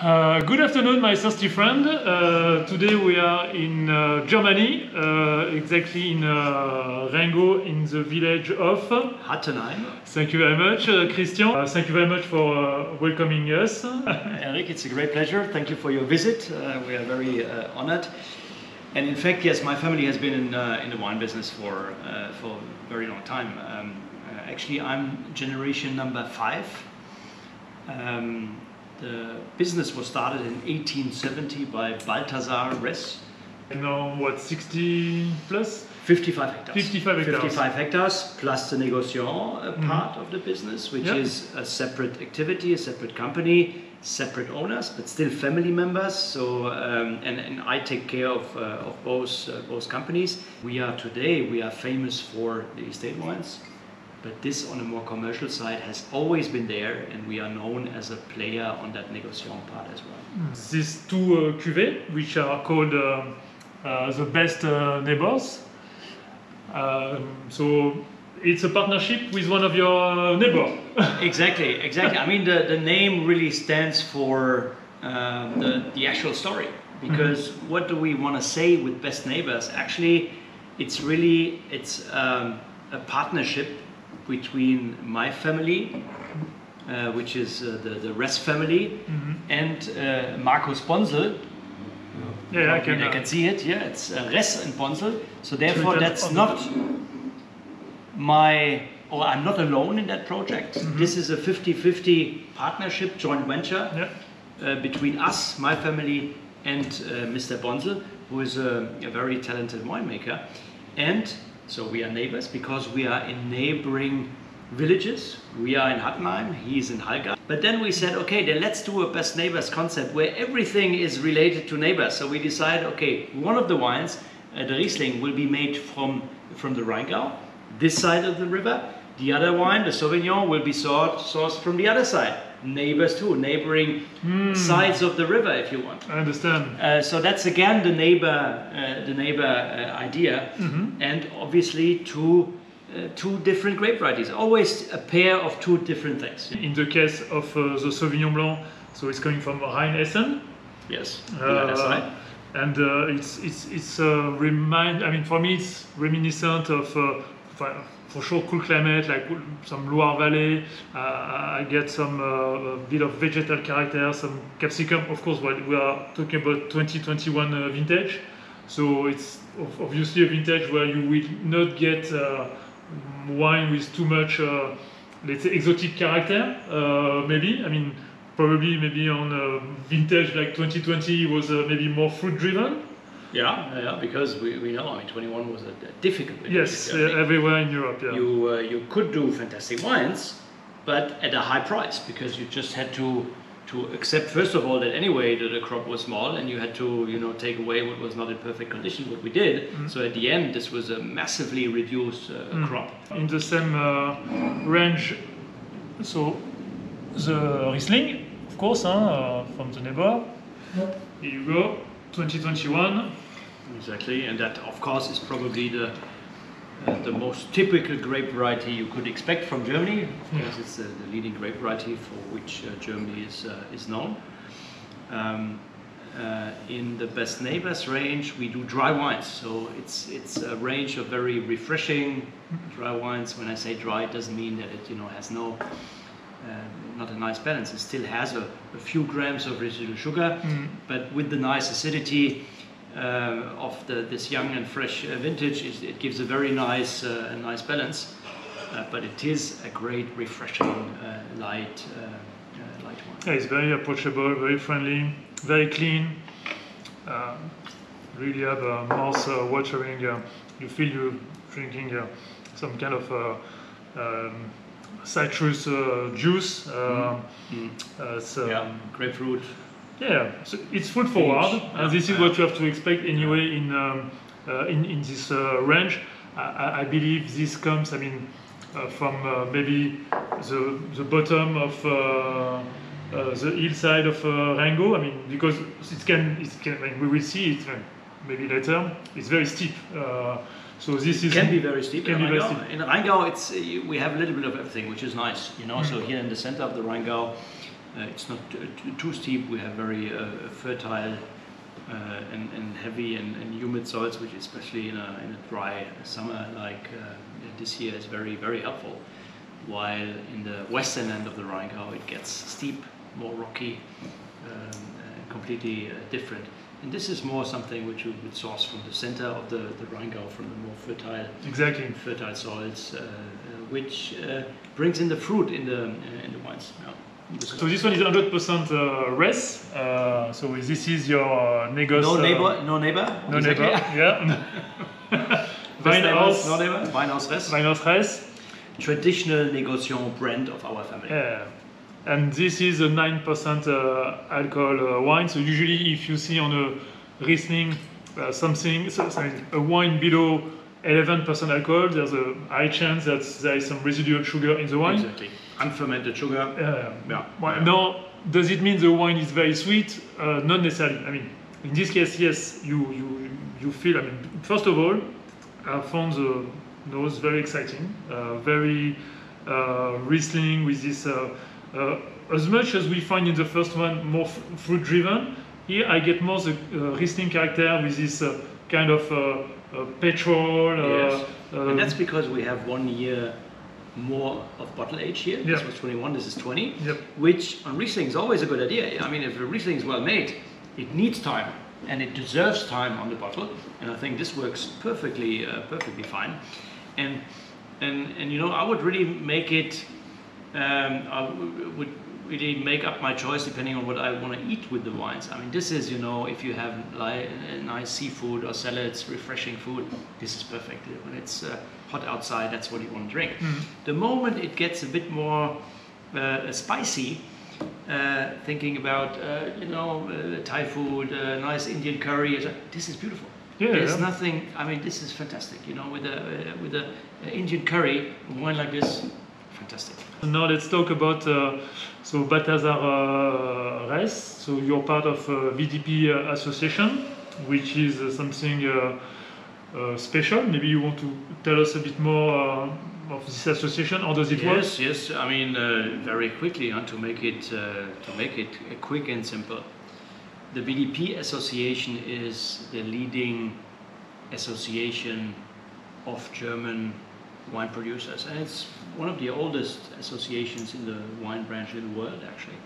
Uh, good afternoon, my thirsty friend. Uh, today we are in uh, Germany, uh, exactly in uh, Rheingau, in the village of. Hattenheim. Thank you very much, uh, Christian. Uh, thank you very much for uh, welcoming us. Eric, it's a great pleasure. Thank you for your visit. Uh, we are very uh, honored. And in fact, yes, my family has been in, uh, in the wine business for, uh, for a very long time. Um, actually, I'm generation number five. Um, the business was started in 1870 by Balthasar Ress. now, what, 60 plus? 55 hectares. 55 hectares. 55 hectares plus the négociant uh, part of the business, which Yeah. is a separate activity, a separate company, separate owners, but still family members. So, um, and, and I take care of, uh, of both, uh, both companies. We are today, we are famous for the estate wines. But this on a more commercial side has always been there, and we are known as a player on that négociant part as well. These two uh, cuvées, which are called uh, uh, the best uh, neighbors. Um, so it's a partnership with one of your neighbor. Exactly, exactly. I mean, the, the name really stands for uh, the, the actual story. Because what do we want to say with best neighbors? Actually, it's really it's um, a partnership between my family, uh, which is uh, the the Ress family, and uh, Markus Bonsel. yeah, I I can. I uh, can see it. Yeah, it's uh, Ress and Bonsel. So therefore, Written that's not my, or I'm not alone in that project. Mm-hmm. This is a 50-50 partnership, joint venture yeah. uh, between us, my family, and uh, Mr. Bonsel, who is a, a very talented winemaker. And so we are neighbors because we are in neighboring villages. We are in Hattenheim, he's in Halga. But then we said, okay, then let's do a best neighbors concept where everything is related to neighbors. So we decided, okay, one of the wines, uh, the Riesling, will be made from, from the Rheingau, this side of the river. The other wine, the Sauvignon, will be sourced, sourced from the other side. Neighbors too, neighboring sides of the river, if you want. I understand. Uh, so that's again the neighbor, uh, the neighbor uh, idea, and obviously two, uh, two different grape varieties. Always a pair of two different things. In the case of uh, the Sauvignon Blanc, so it's coming from Rheinhessen. Yes. Uh, that's right. And uh, it's it's it's a remind. I mean, for me, it's reminiscent of uh, for, sure cool climate, like some Loire Valley. Uh, I get some uh, bit of vegetal character, some capsicum. Of course, while we are talking about 2021 uh, vintage, so it's obviously a vintage where you will not get uh, wine with too much, uh, let's say, exotic character. Uh, maybe. I mean probably maybe on vintage like 2020 was maybe more fruit driven Yeah, yeah, because we, we know, I mean, 21 was a, a difficult vintage yes uh, everywhere in europe yeah. You uh, you could do fantastic wines, but at a high price because you just had to to accept first of all that anyway that the crop was small and you had to you know take away what was not in perfect condition what we did. So at the end this was a massively reduced uh, crop. In the same uh, range so the riesling of course huh, uh, from the neighbor here you go 2021 exactly and that of course is probably the uh, the most typical grape variety you could expect from Germany because it's uh, the leading grape variety for which uh, Germany is uh, is known. Um, uh, in the best neighbors range we do dry wines so it's it's a range of very refreshing dry wines. When i say dry it doesn't mean that it you know has no not a nice balance. It still has a, a few grams of residual sugar but with the nice acidity uh, of the, this young and fresh uh, vintage it, it gives a very nice uh, nice balance. Uh, but it is a great refreshing uh, light uh, uh, light wine. Yeah, it's very approachable very friendly very clean. Uh, really have a mouth uh, watering uh, you feel you're drinking uh, some kind of uh, um, citrus uh, juice uh, uh, it's, um, yeah grapefruit Yeah, so it's food forward, Peach. and this is Yeah. what you have to expect anyway in um, uh, in, in this uh, range. I, I- believe this comes, I mean, uh, from uh, maybe the the bottom of uh, uh, the hillside of uh, Rheingau. I mean, because it can, it can. I mean, we will see it uh, maybe later. It's very steep. Uh, so this is can be very steep Can in be very Rheingau. steep. In Rheingau, it's uh, we have a little bit of everything, which is nice, you know. So here in the center of the Rheingau, Uh, it's not too, too steep. We have very uh, fertile uh, and, and heavy and, and humid soils, which especially in a, in a dry summer like uh, this year is very, very helpful. While in the western end of the Rheingau, it gets steep, more rocky, um, uh, completely uh, different. And this is more something which we would source from the center of the, the Rheingau, from the more fertile, Exactly. fertile soils, uh, uh, which uh, brings in the fruit in the, uh, in the wines. Yeah. So this one is 100% uh, Ress. Uh, so this is your uh, Negos. no uh, neighbor, no neighbor. No exactly. neighbor. Yeah. Weinhaus, Weinhaus. no neighbor. Weinhaus Ress. Weinhaus Ress. Traditional negociant brand of our family. Yeah. And this is a 9% uh, alcohol uh, wine. So usually if you see on a Riesling uh, something, so, sorry, a wine below 11% alcohol, there's a high chance that there is some residual sugar in the wine. Exactly. Unfermented sugar. Uh, Yeah. well, Now, does it mean the wine is very sweet? Uh, not necessarily. I mean, in this case, yes, you, you, you feel, I mean, first of all, I found the nose very exciting, uh, very uh, Riesling with this, uh, as much as we find in the first one more fruit driven, here I get more the uh, Riesling character with this uh, kind of uh, uh, petrol. Uh, Yes. uh, and that's because we have one year more of bottle age here. This Yeah. was 21, this is 20. Yep. Which on Riesling is always a good idea. I mean, if a Riesling is well made, it needs time and it deserves time on the bottle. And I think this works perfectly, uh, perfectly fine. And, and, and you know, I would really make it, um, I would really make up my choice depending on what I want to eat with the wines. I mean, this is, you know, if you have li- nice seafood or salads, refreshing food, this is perfect. When it's uh, hot outside, that's what you want to drink. The moment it gets a bit more uh, spicy, uh, thinking about, uh, you know, uh, Thai food, uh, nice Indian curry, this is beautiful. Yeah, There's yeah. nothing. I mean, this is fantastic. You know, with a uh, with a Indian curry, wine like this, fantastic. Now let's talk about uh, so Balthazar uh, Ress. So you're part of uh, VDP uh, association, which is uh, something uh, uh, special. Maybe you want to tell us a bit more uh, of this association. How does it work? Yes, yes. I mean, uh, very quickly, huh, to make it uh, to make it quick and simple. The VDP Association is the leading association of German wine producers, and it's one of the oldest associations in the wine branch in the world, actually.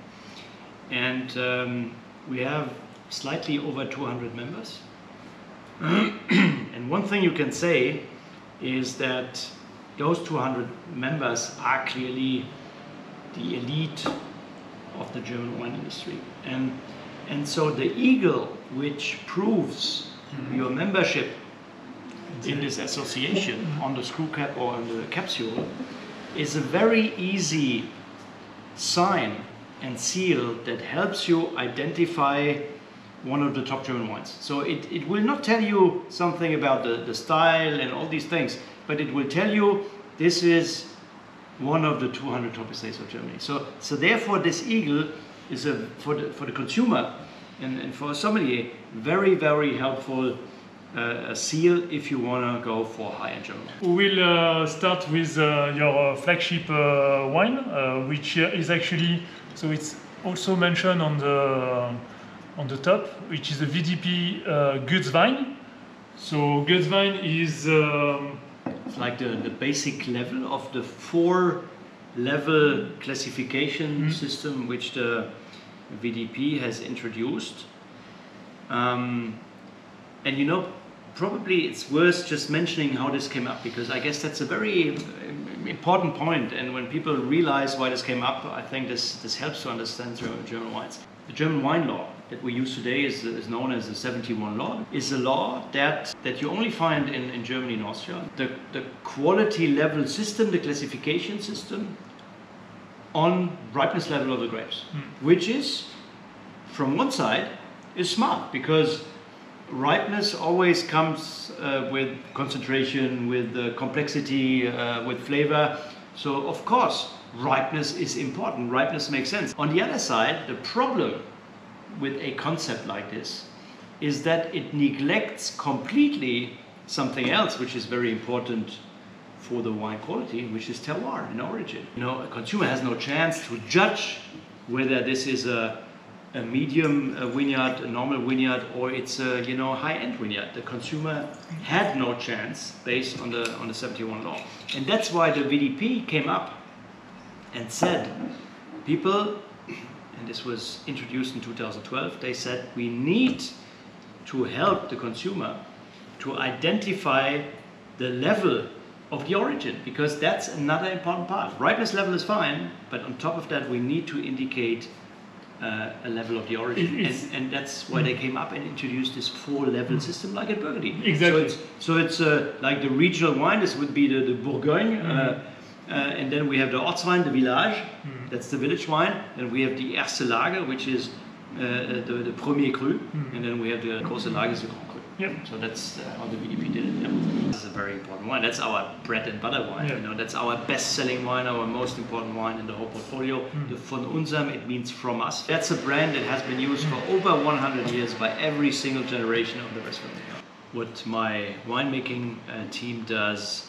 And um, we have slightly over 200 members. and one thing you can say is that those 200 members are clearly the elite of the German wine industry. And, and so the eagle, which proves your membership in this association on the screw cap or on the capsule, is a very easy sign and seal that helps you identify one of the top German wines. So it, it will not tell you something about the, the style and all these things, but it will tell you this is one of the 200 top estates of Germany. So, so therefore this eagle is a, for, the, for the consumer and, and for a sommelier, very, very helpful a seal if you want to go for high-end German. We will uh, start with uh, your flagship uh, wine, uh, which uh, is actually so it's also mentioned on the on the top, which is a VDP uh, Gutswein. So Gutswein is um, It's like the, the basic level of the four level classification system which the VDP has introduced. Um, and you know, probably it's worth just mentioning how this came up because I guess that's a very um, important point. And when people realize why this came up, I think this, this helps to understand German, German wines. The German wine law that we use today is, is known as the 71 law. is a law that, that you only find in, in Germany and Austria. The, the quality level system, the classification system on ripeness level of the grapes, which is from one side is smart because ripeness always comes uh, with concentration, with uh, complexity, uh, with flavor. So of course, ripeness is important. Ripeness makes sense. On the other side, the problem with a concept like this is that it neglects completely something else, which is very important for the wine quality, which is terroir and origin. You know, a consumer has no chance to judge whether this is a, a medium vineyard, a normal vineyard, or it's a you know high-end vineyard. The consumer had no chance based on the on the 71 law, and that's why the VDP came up and said, people, and this was introduced in 2012. They said we need to help the consumer to identify the level of the origin because that's another important part. Ripeness level is fine, but on top of that, we need to indicate uh, a level of the origin, and, and that's why they came up and introduced this four-level system, like in Burgundy. Exactly. So it's, so it's uh, like the regional wine. This would be the, the Bourgogne, uh, uh, and then we have the Ortswein, the village. That's the village wine. and we have the Erste Lage, which is uh, the, the Premier Cru, and then we have the Große Lage, the Grand. Yep. So that's uh, how the VDP did it. Yeah. This is a very important wine. That's our bread and butter wine. Yeah. You know, that's our best-selling wine, our most important wine in the whole portfolio. The von unserem, it means from us. That's a brand that has been used for over 100 years by every single generation of the restaurant. What my winemaking uh, team does.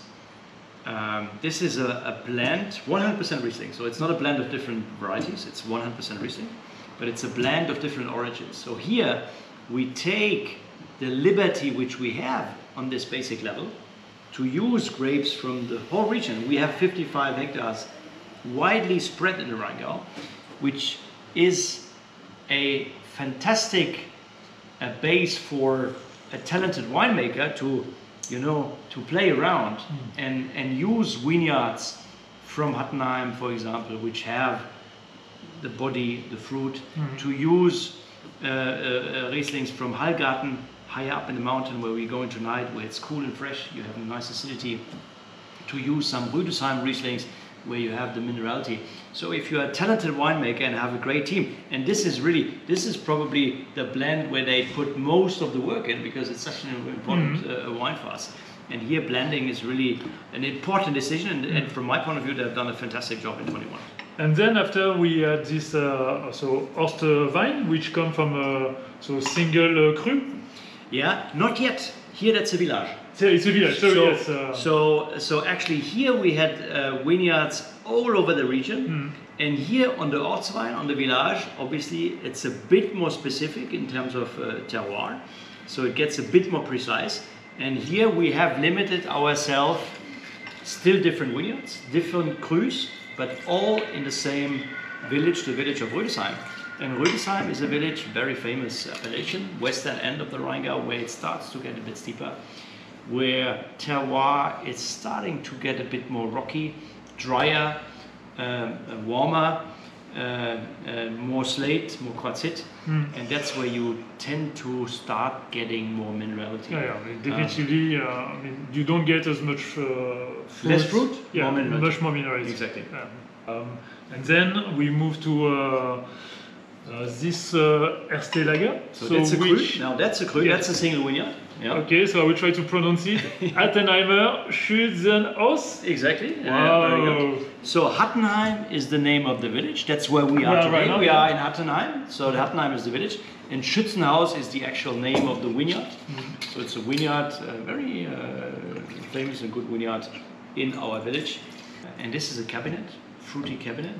Um, this is a, a blend, 100% Riesling. So it's not a blend of different varieties. It's 100% Riesling, but it's a blend of different origins. So here we take the liberty which we have on this basic level to use grapes from the whole region. We have 55 hectares widely spread in the Rheingau, which is a fantastic uh, base for a talented winemaker to, you know, to play around and, and use vineyards from Hattenheim, for example, which have the body, the fruit, to use uh, uh, uh, Rieslings from Hallgarten, high up in the mountain where we're going tonight, where it's cool and fresh, you have a nice acidity, to use some Rüdesheim Rieslings where you have the minerality. So if you're a talented winemaker and have a great team, and this is really, this is probably the blend where they put most of the work in because it's such an important uh, wine for us. And here blending is really an important decision, and, and from my point of view, they've done a fantastic job in 21. And then after we had this uh, so wine, which come from a so single uh, cru. Yeah, not yet. Here that's a village. So it's a village. So, so, yes. Uh, so, so actually here we had uh, vineyards all over the region. And here on the Ortswein, on the village, obviously it's a bit more specific in terms of uh, terroir. So it gets a bit more precise. And here we have limited ourselves, still different vineyards, different crus, but all in the same village, the village of Rüdesheim. And Rüdesheim is a village, very famous appellation, western end of the Rheingau, where it starts to get a bit steeper, where terroir is starting to get a bit more rocky, drier, um, uh, warmer, uh, uh, more slate, more quartzite, and that's where you tend to start getting more minerality. yeah, yeah, I mean, definitively. uh, I mean, you don't get as much uh, fruit. Less fruit, Yeah, more much more minerality. Exactly. Yeah. Um, and then we move to uh, uh, this uh, Erste Lage. So, that's a which, cru. Now that's a cru. Yeah. That's a single vineyard. Yeah. Okay, so I will try to pronounce it. Attenheimer Schützenhaus. Exactly. Wow. good. So Hattenheim is the name of the village. That's where we are Yeah, today. right now, we yeah. are in Hattenheim. So the Hattenheim is the village, and Schützenhaus is the actual name of the vineyard. So it's a vineyard, a very uh, famous and good vineyard in our village. And this is a Kabinett, fruity Kabinett.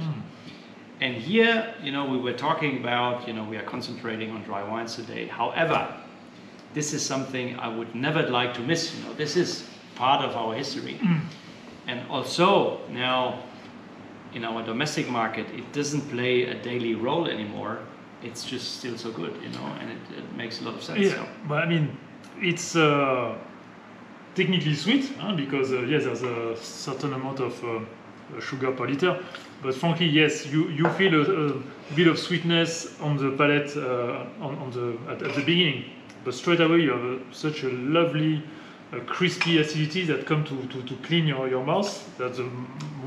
And here, you know, we were talking about, you know, we are concentrating on dry wines today. However, this is something I would never like to miss. You know, this is part of our history. And also now in our domestic market, it doesn't play a daily role anymore. It's just still so good, you know, and it, it makes a lot of sense. Yeah, but I mean, it's uh, technically sweet huh, because uh, yes, there's a certain amount of uh, sugar per liter. But frankly, yes, you, you feel a, a bit of sweetness on the palate uh, on, on the at, at the beginning, but straight away you have a, such a lovely, uh, crispy acidity that come to, to, to clean your, your mouth. That the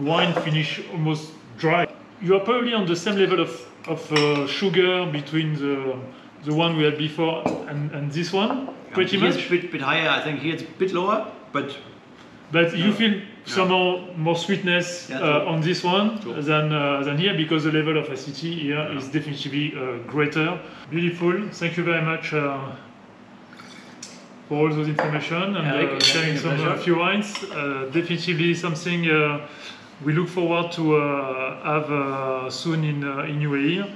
wine finish almost dry. You are probably on the same level of, of uh, sugar between the the one we had before and, and this one, pretty Here's much. a bit, bit higher. I think here it's a bit lower, but But you feel somehow more sweetness Yeah, uh, on this one than uh, than here because the level of acidity here is definitely uh, greater. Beautiful. Thank you very much uh, for all those information and Yeah, uh, sharing been a some uh, few wines. Uh, definitely something uh, we look forward to uh, have uh, soon in uh, in UAE.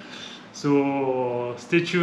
So stay tuned.